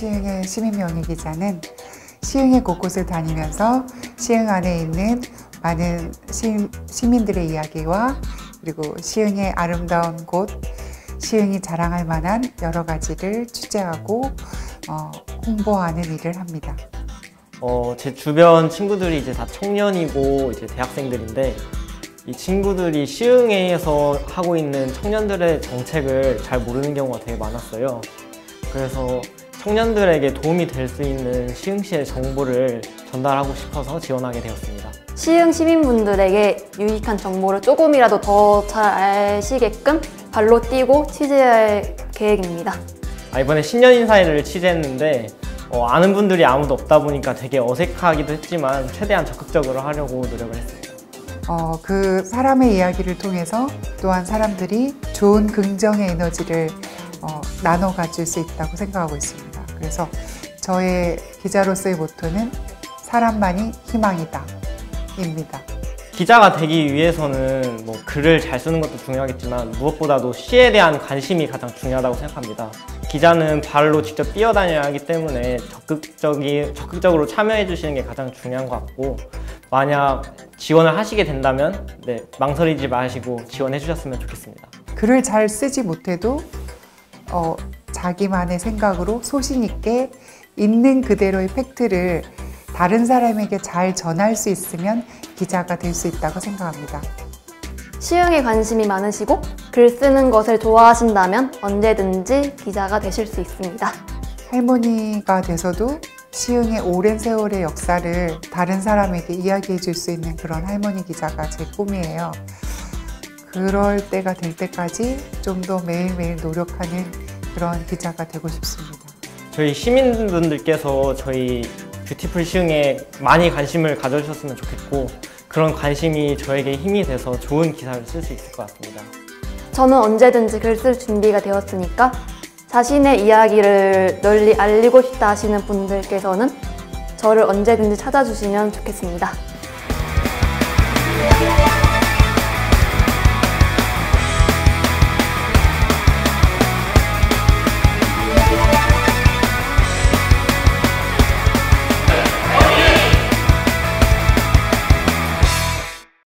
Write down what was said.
시흥의 시민명예 기자는 시흥의 곳곳을 다니면서 시흥 안에 있는 많은 시, 시민들의 이야기와 그리고 시흥의 아름다운 곳, 시흥이 자랑할 만한 여러 가지를 취재하고 어, 홍보하는 일을 합니다. 어, 제 주변 친구들이 이제 다 청년이고 이제 대학생들인데 이 친구들이 시흥에서 하고 있는 청년들의 정책을 잘 모르는 경우가 되게 많았어요. 그래서 청년들에게 도움이 될 수 있는 시흥시의 정보를 전달하고 싶어서 지원하게 되었습니다. 시흥 시민분들에게 유익한 정보를 조금이라도 더 잘 아시게끔 발로 뛰고 취재할 계획입니다. 아, 이번에 신년 인사회를 취재했는데 어, 아는 분들이 아무도 없다 보니까 되게 어색하기도 했지만 최대한 적극적으로 하려고 노력을 했습니다. 어, 그 사람의 이야기를 통해서 또한 사람들이 좋은 긍정의 에너지를 어, 나눠 가질 수 있다고 생각하고 있습니다. 그래서 저의 기자로서의 모토는 사람만이 희망이다. 입니다. 기자가 되기 위해서는 뭐 글을 잘 쓰는 것도 중요하겠지만 무엇보다도 시에 대한 관심이 가장 중요하다고 생각합니다. 기자는 발로 직접 뛰어다녀야 하기 때문에 적극적이, 적극적으로 참여해 주시는 게 가장 중요한 것 같고 만약 지원을 하시게 된다면 네, 망설이지 마시고 지원해 주셨으면 좋겠습니다. 글을 잘 쓰지 못해도 어, 자기만의 생각으로 소신 있게 있는 그대로의 팩트를 다른 사람에게 잘 전할 수 있으면 기자가 될 수 있다고 생각합니다. 시흥에 관심이 많으시고 글 쓰는 것을 좋아하신다면 언제든지 기자가 되실 수 있습니다. 할머니가 돼서도 시흥의 오랜 세월의 역사를 다른 사람에게 이야기해 줄 수 있는 그런 할머니 기자가 제 꿈이에요. 그럴 때가 될 때까지 좀 더 매일매일 노력하는 그런 기자가 되고 싶습니다. 저희 시민분들께서 저희 뷰티풀 시흥에 많이 관심을 가져주셨으면 좋겠고 그런 관심이 저에게 힘이 돼서 좋은 기사를 쓸 수 있을 것 같습니다. 저는 언제든지 글 쓸 준비가 되었으니까 자신의 이야기를 널리 알리고 싶다 하시는 분들께서는 저를 언제든지 찾아주시면 좋겠습니다.